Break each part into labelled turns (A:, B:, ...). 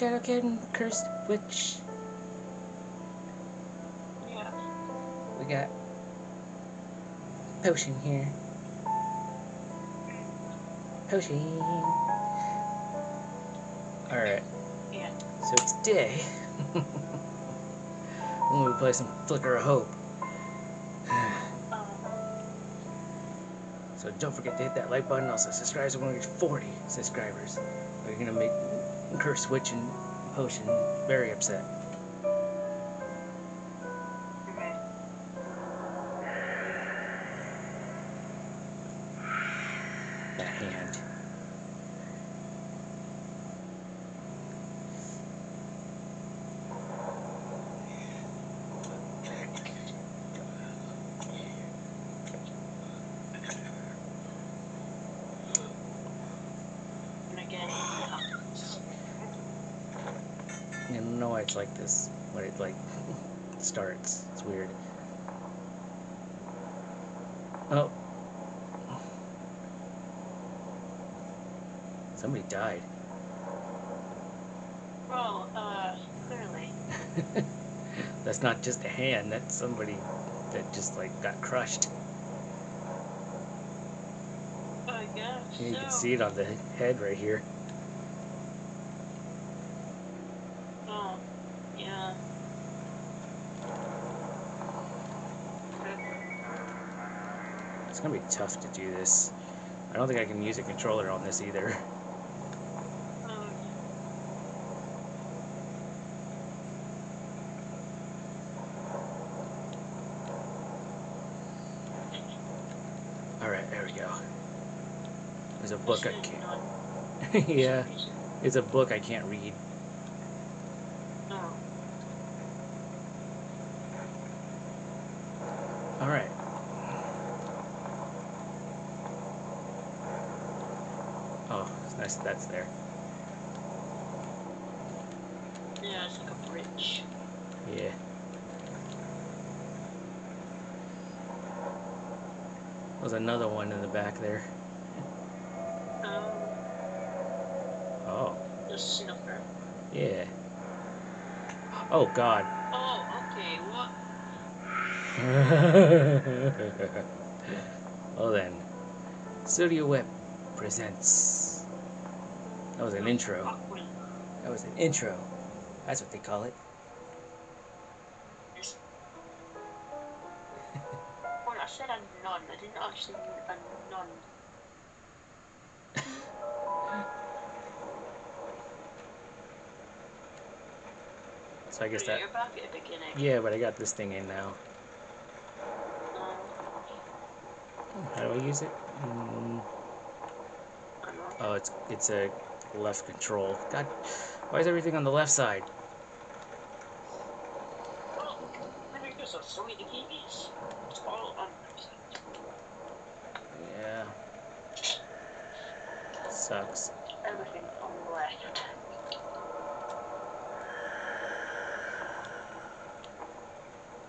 A: Shadow Kid and Cursed Witch.
B: Yeah.
A: We got potion here. Potion. Alright,
B: Yeah.
A: so today, when we play some Flicker of Hope. So don't forget to hit that like button. Also subscribe so we reach 40 subscribers. Or you're gonna make Curse Witch and Potion very upset.
B: okay.
A: That hand.
B: And again,
A: I don't know why it's like this when it like starts. It's weird. Oh. Somebody died.
B: well, uh, clearly.
A: that's not just a hand, that's somebody that just like got crushed.
B: I guess.
A: You can see it on the head right here.
B: Oh, yeah.
A: It's gonna be tough to do this. I don't think I can use a controller on this either. Alright, there we go. There's a book I can't. yeah, it's a book I can't read.
B: Oh,
A: Alright. Oh, it's nice that that's there.
B: yeah, it's like a bridge.
A: Yeah. There's another one in the back there.
B: Um,
A: Oh,
B: the snuffer.
A: yeah. Oh, God.
B: Oh, okay, what?
A: well then, Studio Whip presents. That was an intro. That was an intro. That's what they call it.
B: Well, I said a nun. I didn't actually mean a nun.
A: So I guess that.
B: You're back at the beginning.
A: Yeah, but I got this thing in now.
B: Um,
A: How do I use it? Mm,
B: I don't know.
A: oh, it's it's a left control. God, why is everything on the left side?
B: Well, maybe because of so many games. It's all on.
A: Yeah. Sucks.
B: Everything on the left.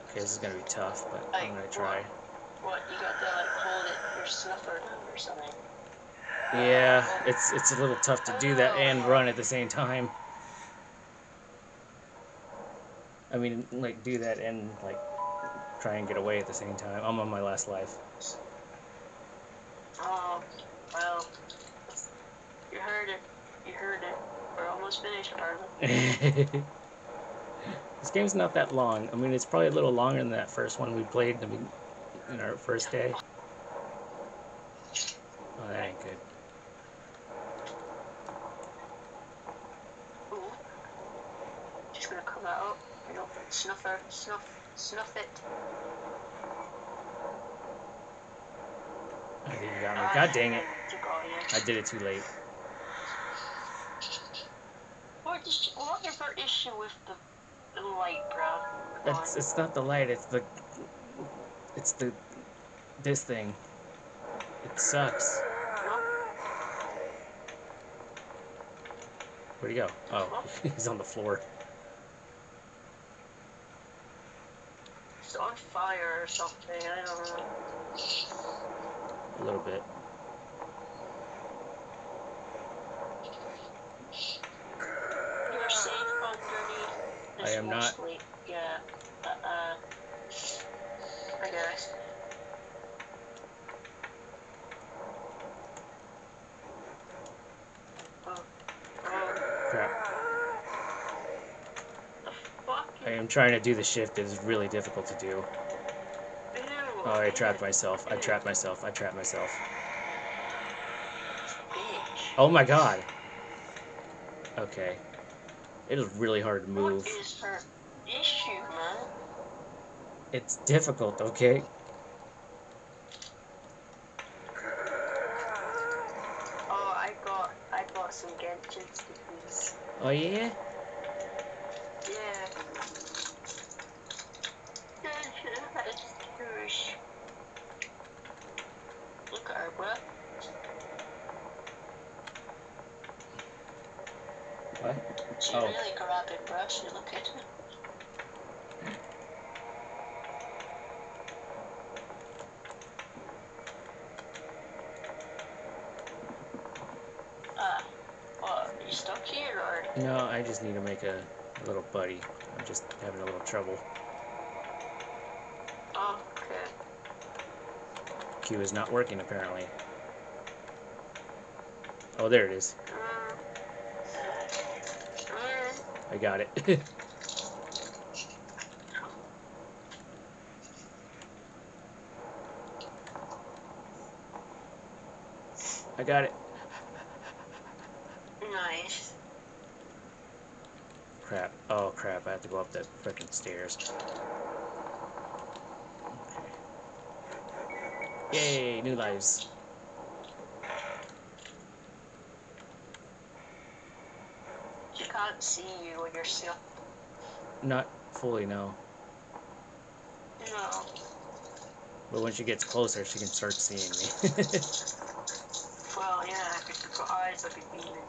A: Okay, this is gonna be tough, but I'm gonna try.
B: What, you got to like hold it, your snuffer or something.
A: Yeah, it's it's a little tough to do that and run at the same time. I mean, like do that and like try and get away at the same time. I'm on my last life.
B: Oh, well. You heard it. You heard it. We're almost finished, Harlan.
A: this game's not that long. I mean, it's probably a little longer than that first one we played in our first day. Oh, that ain't good.
B: Ooh. Just gonna come out. You know, snuffer, snuff, snuff it.
A: I think you got me. God dang it. I did it too late.
B: What is what is your issue with the, the light, bro?
A: It's it's not the light. It's the it's the this thing. It sucks. Where'd he go? Oh, he's on the floor.
B: It's on fire or something. I don't know.
A: A little bit.
B: You're safe.
A: I am not.
B: mostly, Yeah. Uh, uh, I guess. Oh. Oh.
A: Crap.
B: The fuck?
A: I am trying to do the shift. is really difficult to do. Oh, I trapped myself. I trapped myself. I trapped myself. Oh my god. Okay. It is really hard to move.
B: issue, man?
A: It's difficult, okay?
B: Oh, I got, I got some Genshin stickies.
A: Oh yeah?
B: Yeah. Genshin has stickers. Look at her, bruh.
A: What?
B: She
A: Oh.
B: really grabbing, bruh. She look at her. Ah, what? You stuck here, or?
A: No, I just need to make a, a little buddy. I'm just having a little trouble.
B: Oh, okay.
A: Q is not working apparently. Oh, there it is. I got it. I got it.
B: Nice.
A: Crap. Oh crap, I have to go up the freaking stairs. Yay, new lives.
B: She can't see you when you're still.
A: Not fully, no.
B: No.
A: But when she gets closer, she can start seeing me.
B: Well, yeah, because you've got eyes like a demon.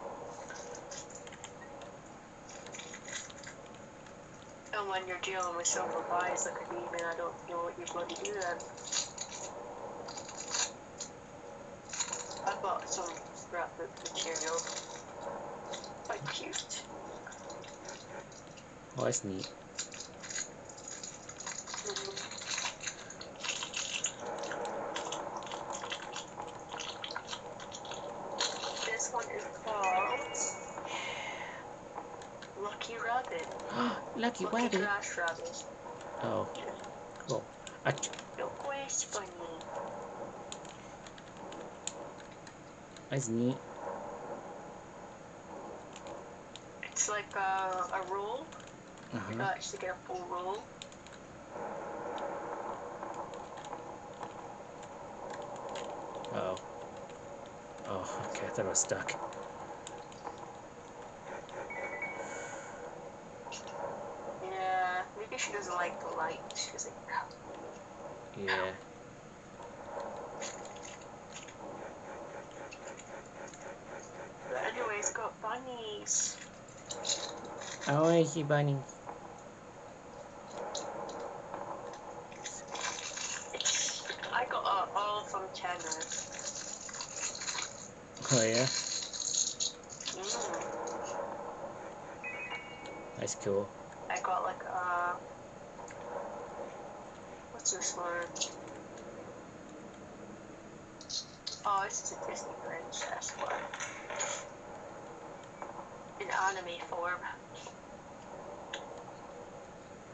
B: And when you're dealing with someone with eyes like a demon, I don't know what you're going to do then. I've got some scrapbook material. Quite cute.
A: oh, that's neat.
B: This one is called Lucky Rabbit.
A: Lucky
B: Lucky
A: rabbit.
B: Grass Rabbit.
A: Oh, cool. Ach-
B: Look where's funny.
A: That's neat.
B: It's like a, a roll. You Actually get a full roll.
A: Oh. Oh, okay, I thought I was stuck.
B: Yeah, maybe she doesn't like the light. She's like,
A: Yeah.
B: but anyway, it's got bunnies.
A: I want to see bunny.
B: It's, I got uh, all from China.
A: Oh, yeah?
B: Mm.
A: That's cool.
B: I got like uh, what's this one? Oh, this is a Disney princess one. In anime form.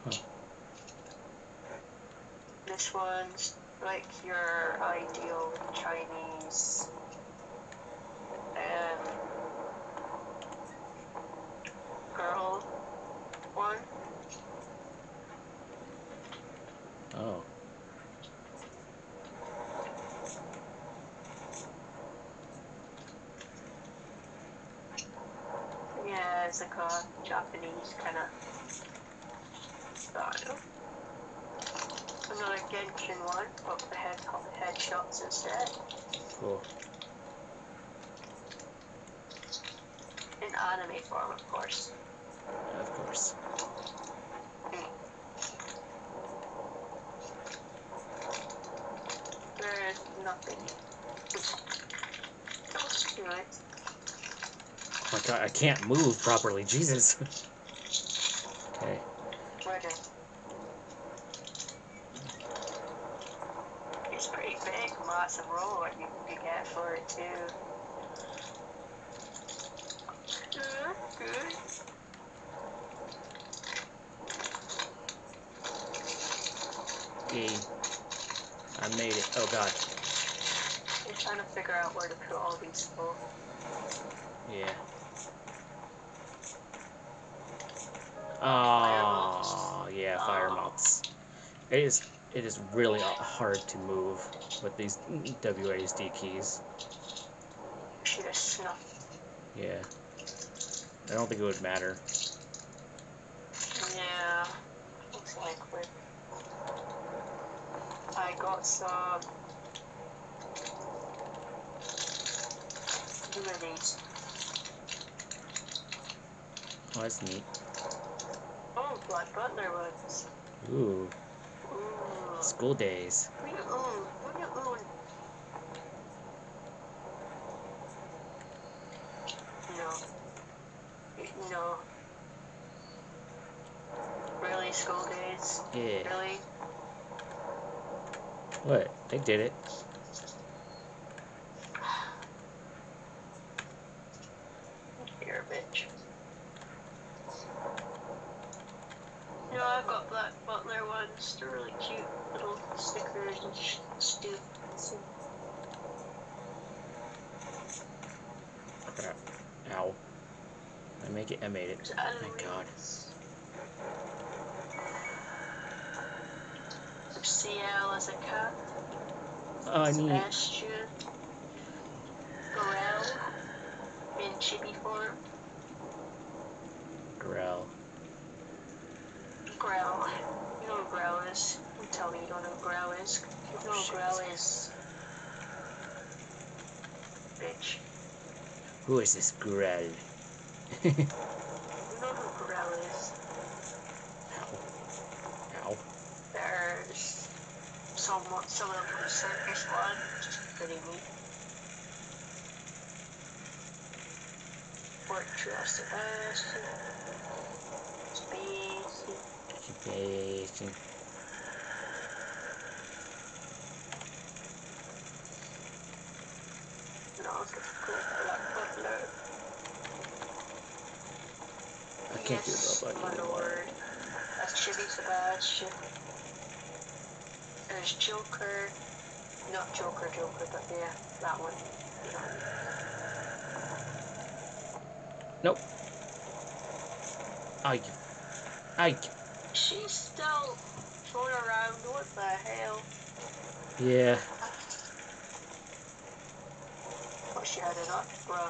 A: Huh.
B: This one's like your ideal Chinese um, girl one.
A: Oh.
B: Yeah, it's like a Japanese kind of style. Another Genshin one, but the head headshots instead.
A: Cool.
B: In anime form, of course.
A: Yeah, of course. Hmm.
B: There is nothing.
A: Oh my god, I can't move properly. Jesus. okay.
B: big, massive reward you could get for it too. Yeah, good.
A: Yay. I made it. Oh god.
B: I'm trying to figure out where to put all these people.
A: Yeah. Oh, yeah, fire
B: Oh.
A: moths. It is it is really hard to move with these WASD keys. Yeah. I don't think it would matter.
B: Yeah, looks likely. I got some. These?
A: Oh, that's neat.
B: Oh, Black Butler.
A: Ooh,
B: Ooh.
A: School days.
B: What do you own? What do you own? No. No. Really, school days?
A: Yeah.
B: Really?
A: What? They did it.
B: You're a bitch. No, I've got Black Butler ones. They're really cute little stickers and sh- stuff. So,
A: Crap. Ow. I make it. I made it. Thank God.
B: Ciel as a cat.
A: Oh, I need.
B: Sebastian. Gorel. In chibi form.
A: Grell.
B: Growl. You know what Growl is? Don't tell me you don't know what Growl is. You know what is. Bitch.
A: Who is this Grell?
B: You know who Growl is. Somewhat someone from the circus one, pretty neat. Fortress Sebastian. Spacey.
A: Occupation.
B: No, it's.
A: I can't do
B: yes,
A: the button
B: my
A: anymore.
B: lord. That's Chibi Sebastian. There's Joker. Not Joker, Joker, but yeah, that one.
A: Nope. Ike. Ike.
B: She's still thrown around. What the hell?
A: Yeah.
B: Oh, she had it up, bro.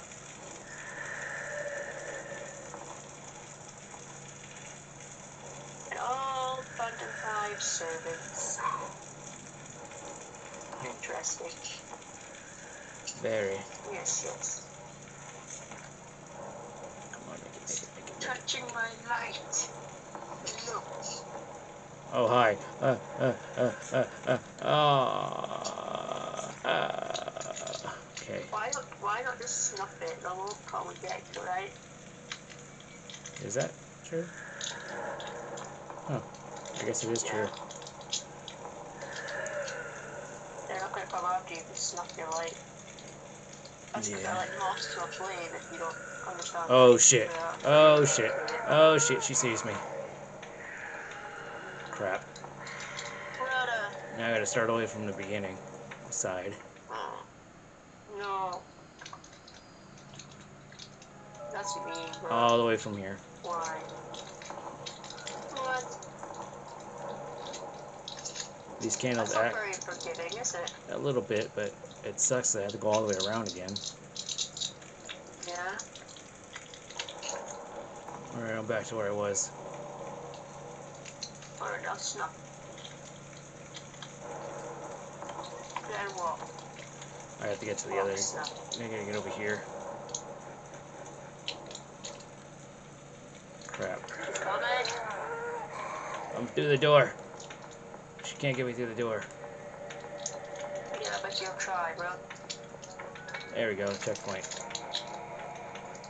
B: And all Phantom 5 servants. Interesting.
A: Very.
B: Yes, yes.
A: Come on, make it, make it, make it.
B: Touching my light. Look.
A: Oh, hi. Uh, uh, uh, uh, uh, ah, uh, okay.
B: Why not, why not just snuff it? Whole probably get it, right?
A: Is that true? Huh. I guess it is true.
B: They're not gonna come after you if you snuff your light. That's
A: Yeah.
B: I like lost to a if you don't understand.
A: Oh, shit.
B: Uh,
A: oh, shit. Oh, shit. She sees me. Crap. Now I gotta start away from the beginning. Side.
B: Oh. No. That's mean, bro.
A: All the way from here.
B: Why? What?
A: These candles act
B: forgiving, is it?
A: a little bit, but it sucks that I have to go all the way around again.
B: Yeah.
A: Alright, I'm back to where I was.
B: Or that's not. Then what?
A: I have to get to the other. I gotta get over here. Crap.
B: Coming.
A: I'm through the door. She can't get me through the door. There we go, checkpoint.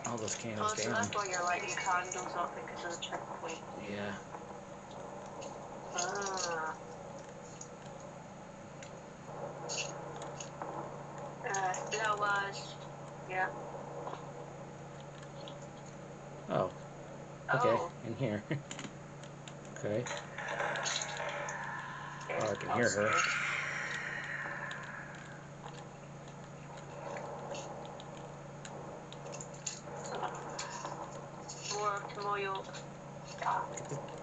A: All those candles oh,
B: so
A: down.
B: that's why you're lighting candles up because of the checkpoint.
A: Yeah.
B: Ah. Uh, was, yeah.
A: Oh. Okay,
B: oh.
A: in here. okay. Oh, I can hear her.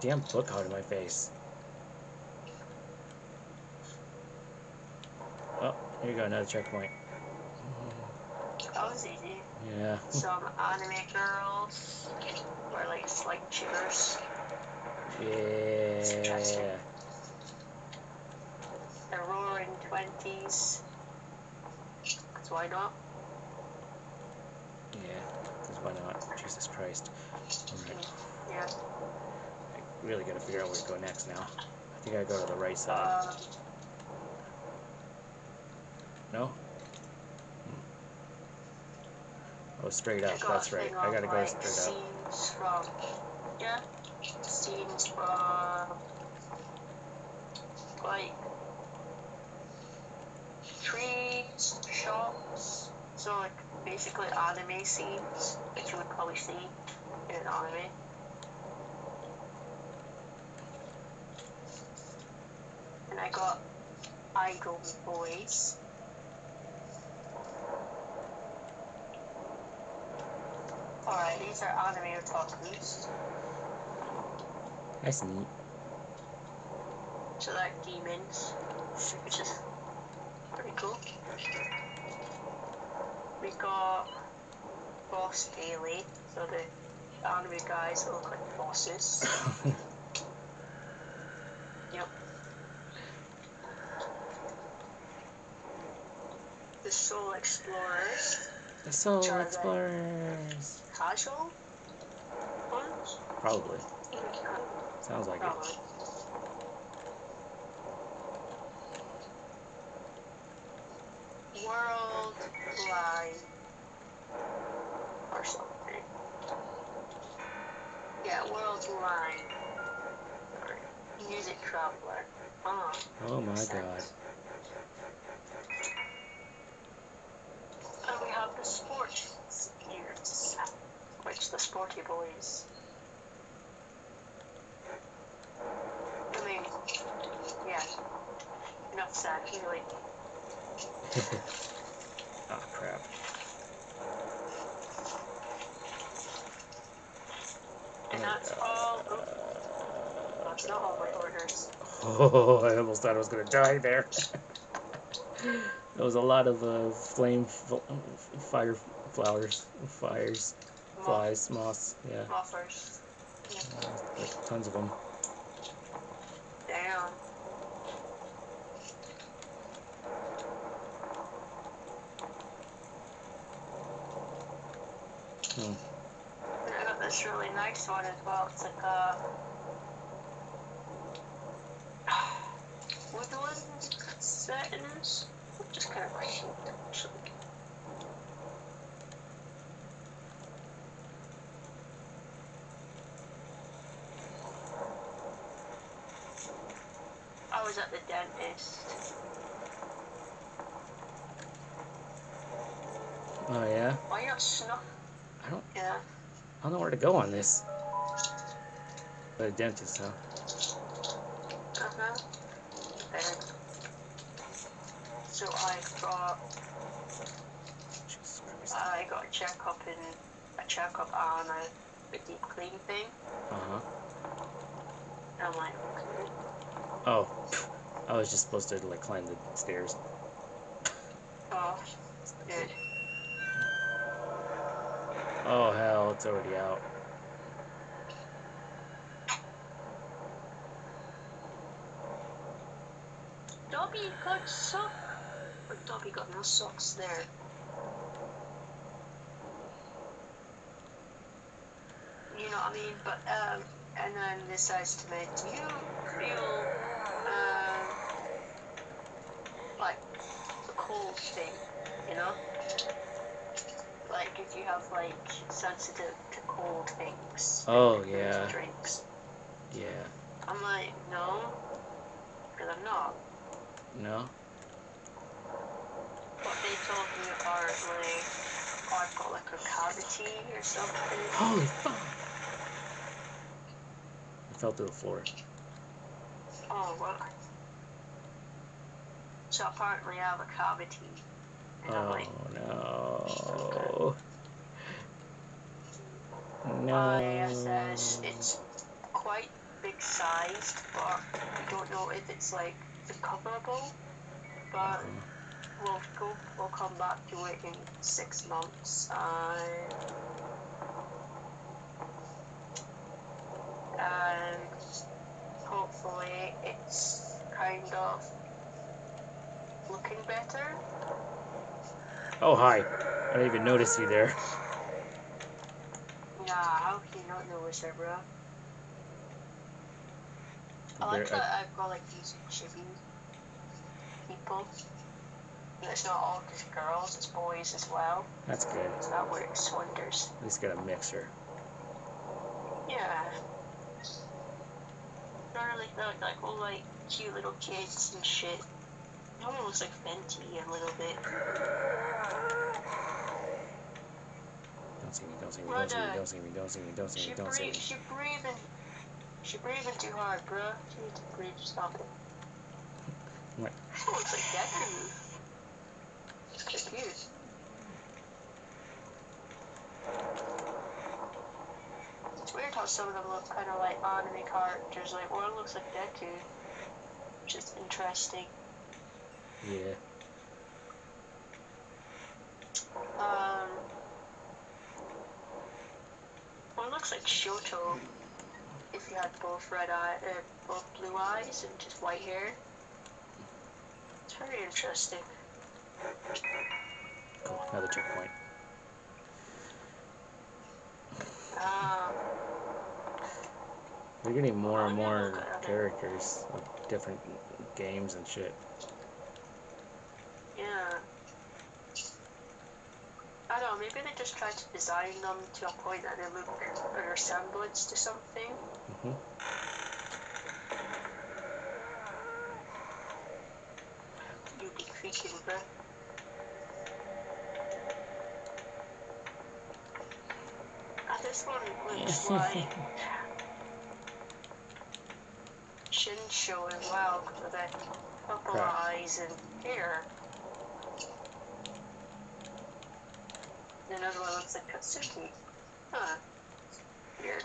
A: Damn book out of my face. Oh, here you go, another checkpoint.
B: that was easy.
A: Yeah.
B: Some anime girls, or like slight chiggers.
A: Yeah.
B: The roaring twenties. Cause why not?
A: Yeah. Because why not? Jesus Christ. Alright.
B: Yeah.
A: Really gotta figure out where to go next now. I think I go to the right side. No? Hmm. Oh, straight up. That's right. I gotta go straight up.
B: Scenes from yeah, scenes from like trees, shops. So like basically anime scenes, that you would probably see in an anime. And I got idol boys. Alright, these are anime otakus.
A: That's neat.
B: So they're demons, which is pretty cool. We got Boss Daily, so the anime guys look like bosses. Yep. The Soul Explorers,
A: the Soul
B: Try.
A: Explorers.
B: casual ones.
A: Probably. Sounds like it.
B: World Line or something. Yeah, World Line. Or Music Traveler. Oh,
A: Oh my
B: makes
A: god.
B: sense. And we have the sports gears, which the sporty boys. I mean, yeah. Enough said. Really,
A: Ah, crap.
B: and that's all. Oh, that's not all my orders.
A: Oh, I almost thought I was gonna die there. there was a lot of uh, flame, f- fire flowers, fires, flies, moths. Yeah,
B: Muffers.
A: like tons of them.
B: Damn.
A: Hmm.
B: I got this really nice one as well. It's like a. Woodland settings? Which is kind of cute, actually. I was at the dentist.
A: Oh yeah.
B: Why you not snuff?
A: I don't.
B: Yeah.
A: I don't know where to go on this. The dentist, huh?
B: Uh-huh. And so I got. I got a checkup in a checkup on a, a deep clean thing.
A: Uh huh.
B: And I'm like, okay.
A: Oh, I was just supposed to like climb the stairs.
B: Oh, good.
A: Oh hell, it's already out.
B: Dobby got sock. But Dobby got no socks there. You know what I mean? But um, and then this says to me, do you feel um like the cold thing? You know? Like if you have like sensitive to cold things.
A: Oh yeah,
B: Drinks.
A: yeah.
B: I'm like, no, because I'm not.
A: No.
B: What they told me apparently or I've got like a cavity or something.
A: Holy fuck! I fell through the floor.
B: Oh, what? So apparently I have a cavity. And I'm like,
A: Oh no. No.
B: uh, says it's quite big sized, but we don't know if it's like recoverable. But we'll go, we'll come back to it in six months. Uh, and hopefully it's kind of looking better.
A: Oh hi. I didn't even notice you there.
B: Yeah, how can you not notice it, bro? I like that I've got like these chibi people. It's not all just girls, it's boys as well.
A: That's good.
B: So that works wonders.
A: At least got a mixer.
B: Yeah. Not really like, like all like cute little kids and shit. It almost looks like Fenty a little bit.
A: Don't see me, don't see me, don't see me, don't see me, don't see me, don't see me, don't see me.
B: she breathing, she breathing too hard, bruh. She needs to breathe. Stop it.
A: What?
B: Oh, looks like Deku. It's cute. It's weird how some of them look kind of like anime characters. Like one looks like Deku, which is interesting.
A: Yeah.
B: Um, one looks like Shoto. If he had both red eye, uh, both blue eyes and just white hair. It's very interesting.
A: Cool. Another checkpoint.
B: Um,
A: They're getting more and
B: Oh,
A: more characters of different games and shit.
B: yeah. I don't know, maybe they just tried to design them to a point that they look a resemblance to something.
A: hmm
B: You be creaking, bruh. Ah, this one looks like Shinso as well, with the purple
A: Crap.
B: eyes and hair. And Another one looks like Katsuki. Huh. Weird.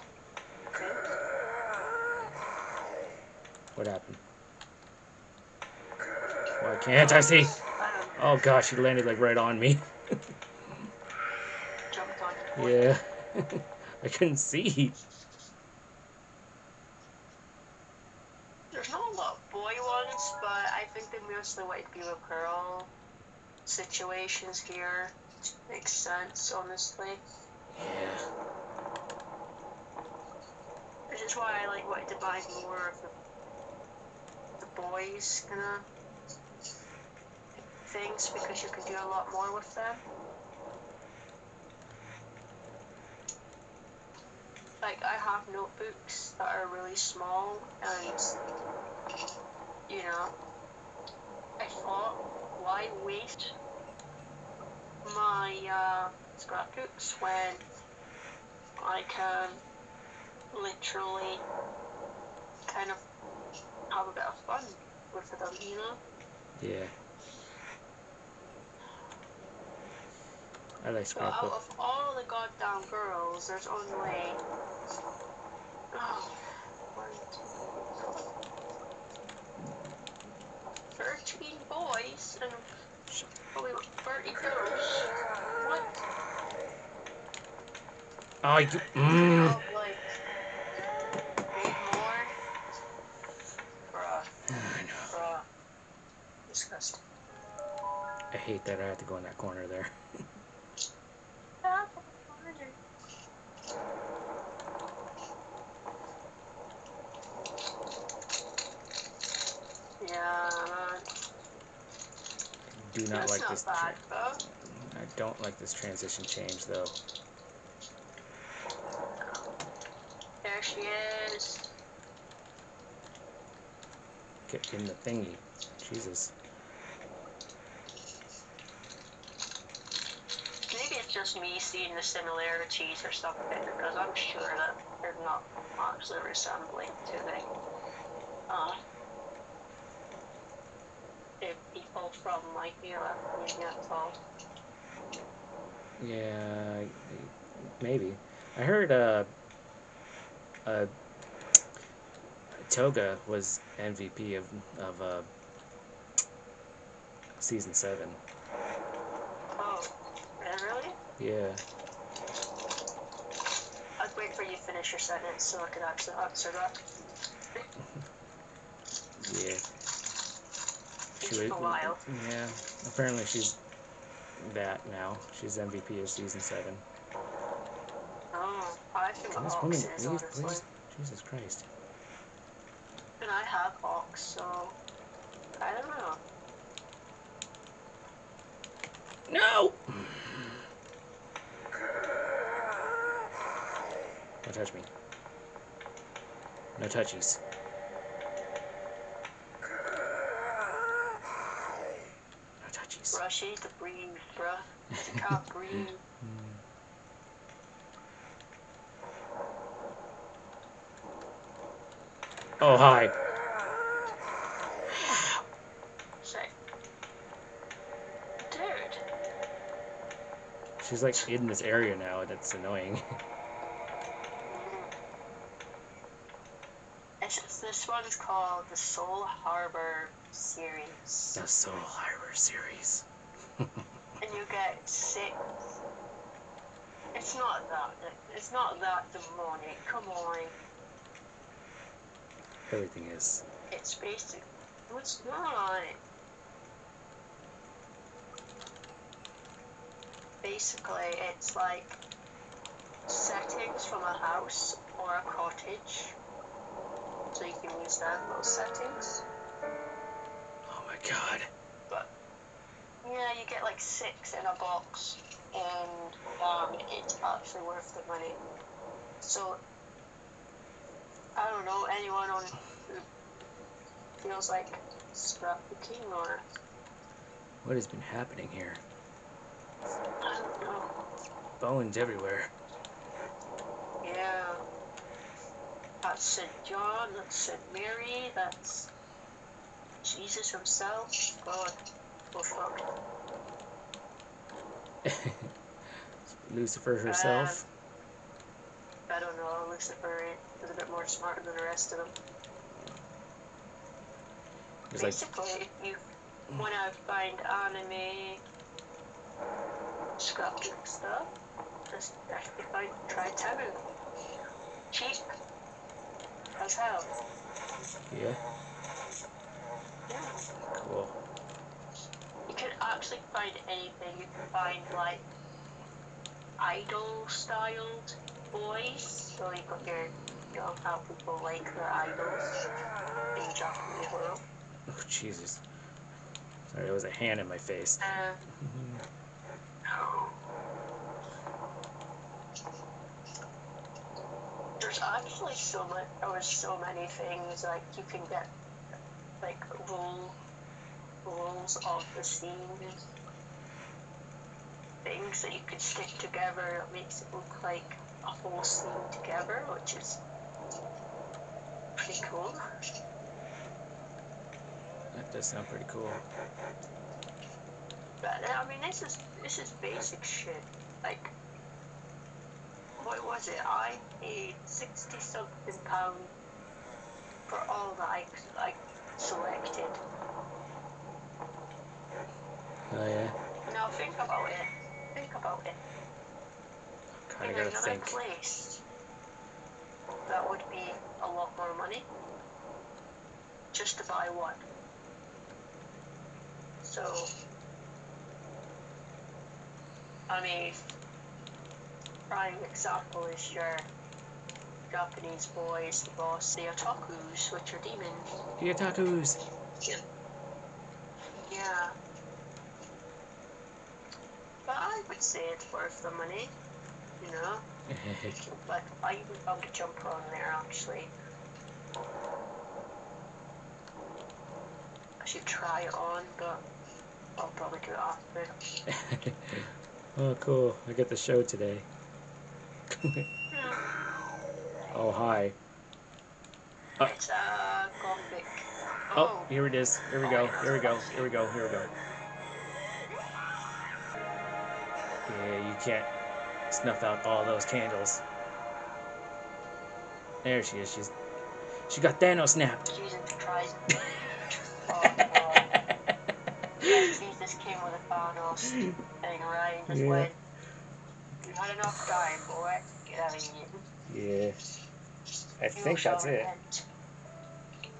B: Okay.
A: What happened? Why can't I see?
B: I don't know.
A: Oh gosh, he landed like right on me.
B: Jumped on.
A: Yeah. I couldn't see.
B: There's not a lot of boy ones, but I think they mostly be with girl situations here. Makes sense, honestly.
A: Yeah.
B: Which is why I like wanted to buy more of the, the boys kind of things because you can do a lot more with them. Like I have notebooks that are really small and you know I thought why waste my uh, scrapbooks when I can literally kind of have a bit of fun with them, you know?
A: Yeah. I like
B: So out of all the goddamn girls, there's only oh, one, two, four, thirteen boys and probably thirty girls. What?
A: Oh, you, mm.
B: Of, like eight more? Bruh,
A: I know.
B: bruh. Disgusting.
A: I hate that I have to go in that corner there.
B: Ah, Yeah, man.
A: Do not
B: That's
A: like
B: not
A: this.
B: bad,
A: I don't like this transition change though.
B: There she is.
A: Get in the thingy. Jesus.
B: Maybe it's just me seeing the similarities or something because I'm sure that they're not actually resembling to the uh, the from my era maybe at all.
A: Yeah, maybe. I heard uh, uh, Toga was MVP of of uh, season seven.
B: Oh, really?
A: Yeah.
B: I'd wait for you to finish your sentence so I could actually answer that.
A: Yeah.
B: It's been a while.
A: Yeah. Apparently she's that now. She's MVP of season seven.
B: Oh, I think
A: Can this woman
B: is
A: please? Jesus Christ.
B: And I have Ox, so I don't know.
A: No! Don't touch me. No touchies. No touchies.
B: Brush need to breathe, bruh. Can't breathe. Mm.
A: Oh, hi.
B: Sick. Dude.
A: She's like in this area now, and it's annoying.
B: This one's called the Soul Harbor series.
A: the Soul Harbor series.
B: Get six. It's not that. It's not that the demonic. Come on.
A: Everything is.
B: It's basic. What's not? Basically, it's like settings from a house or a cottage. So you can use that those settings.
A: Oh my god.
B: Yeah, you get like six in a box, and um, it's actually worth the money. So, I don't know anyone on who feels like Scrap the King or
A: What has been happening here?
B: I don't know.
A: Bones everywhere.
B: Yeah, that's St. John, that's St. Mary, that's Jesus himself. God.
A: Lucifer herself.
B: Uh, I don't know. Lucifer is a bit more smart than the rest of them.
A: There's like
B: Basically, you when I find anime scrapbook stuff, just actually find try Temu. Cheap as hell.
A: yeah,
B: Yeah.
A: cool.
B: Actually find anything. You can find like idol styled boys. So you've got your you know how people like their idols in Japanese world.
A: Oh Jesus. Sorry, there was a hand in my face.
B: Um, There's actually so much. There was so many things like you can get, like roll, rolls of the scenes, things that you could stick together that makes it look like a whole scene together, which is pretty cool.
A: That does sound pretty cool.
B: But uh, I mean, this is this is basic shit. Like, what was it? I paid sixty something pound for all that I I selected.
A: Oh yeah.
B: Now think about it. Think about it.
A: Kind
B: In
A: of gotta
B: another
A: think.
B: place, that would be a lot more money. Just to buy one. So, I mean, prime example is your Japanese boys, the boss, the otakus, which are demons.
A: The otakus.
B: Yeah. But I would say it's worth the money, you know? But I would love to jump on there actually. I should try it on, but I'll probably do it after.
A: Oh, cool. I get the show today. oh, hi. Uh.
B: It's a convict.
A: Oh, here it is. Here we go. Here we go. Here we go. Here we go. Can't snuff out all those candles. There she is. She's she got Thanos snapped.
B: Jesus Christ. Oh, God. Yes, Jesus came with a Thanos thing, right? Just
A: Yeah.
B: went, you had enough time, boy. Get out of here.
A: Yeah. I
B: You
A: think that's it.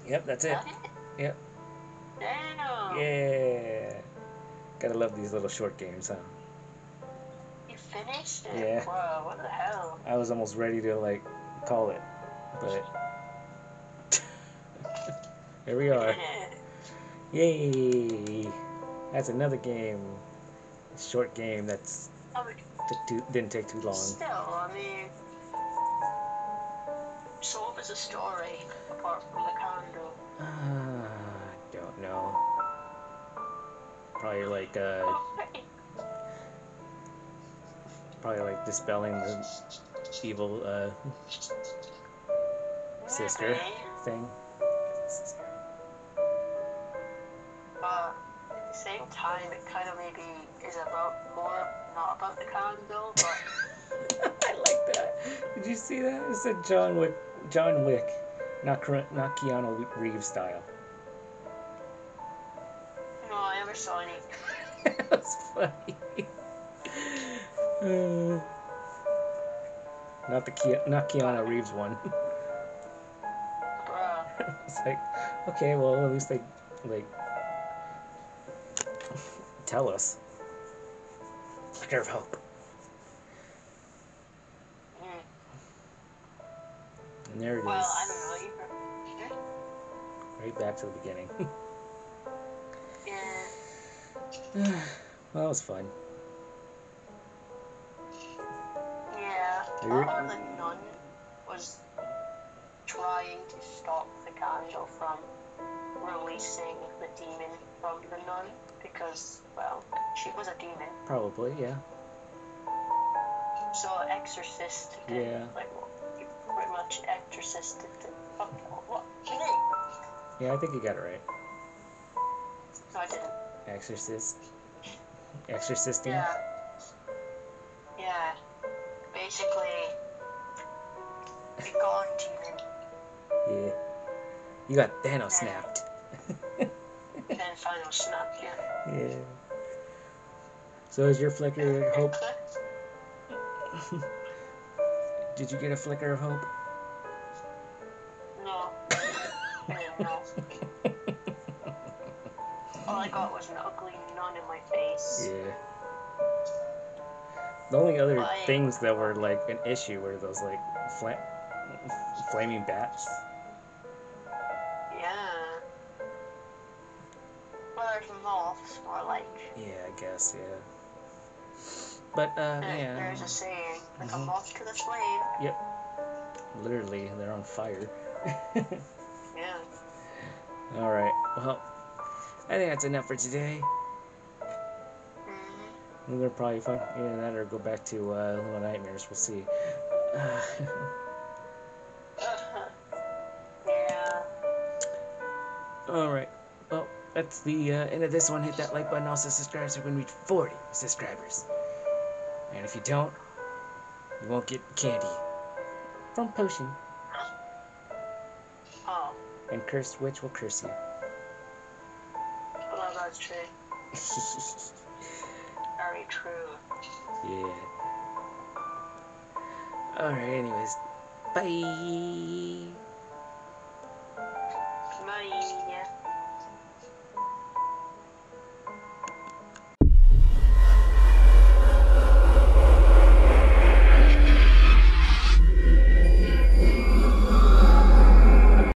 A: Yep, that's it.
B: That
A: Yep.
B: Damn.
A: Yeah. Gotta love these little short games, huh?
B: Finished it?
A: Yeah.
B: Whoa, what the hell?
A: I was almost ready to like call it, but here we are. Yay! That's another game. Short game that's
B: I
A: too, didn't take too long.
B: still, I mean, so what was the story apart from the candle?
A: Ah, don't know. Probably like uh,
B: Oh.
A: Probably like dispelling the evil uh, sister thing.
B: But at the same time, it kind of maybe is about more not about the candle, but
A: I like that. Did you see that? It said John Wick. John Wick, not not Keanu Reeves style.
B: no, I never saw any.
A: That's funny. Uh, not the Ke- not Keanu Reeves one. It's like, okay, well at least they like tell us. Flicker of hope.
B: Mm.
A: And there it is.
B: Well, I don't know. You
A: Right back to the beginning.
B: yeah.
A: well, that was fun. You're-
B: the nun was trying to stop the candle from releasing the demon from the nun because, well, she was a demon.
A: Probably, yeah.
B: So exorcist did,
A: Yeah.
B: like pretty much exorcisted the what?
A: Yeah, I think you got it right.
B: No, I didn't.
A: Exorcist. Exorcisting.
B: Yeah. Basically, gone, demon.
A: Yeah. You got Thanos snapped.
B: Then final snap, yeah.
A: Yeah. So is your flicker of hope? Did you get a flicker of hope?
B: No. Know. All I got was an ugly nun in my face.
A: Yeah. The only other things that were like an issue were those like fla- flaming bats.
B: Yeah. Well, there's moths, more like.
A: Yeah, I guess, yeah. But uh,
B: There-
A: yeah,
B: There's a saying, like
A: Mhm.
B: a moth to the flame. Yep.
A: Literally, they're on fire.
B: Yeah.
A: All right. Well, I think that's enough for today. We're gonna probably find either that or go back to uh, Little Nightmares. We'll see.
B: yeah.
A: All right. Well, that's the uh, end of this one. Hit that like button. Also subscribe so we can reach 40 subscribers. And if you don't, you won't get candy from Potion.
B: Oh,
A: And Cursed Witch will curse you.
B: well, that's true. Very true.
A: yeah. All right. Anyways, bye.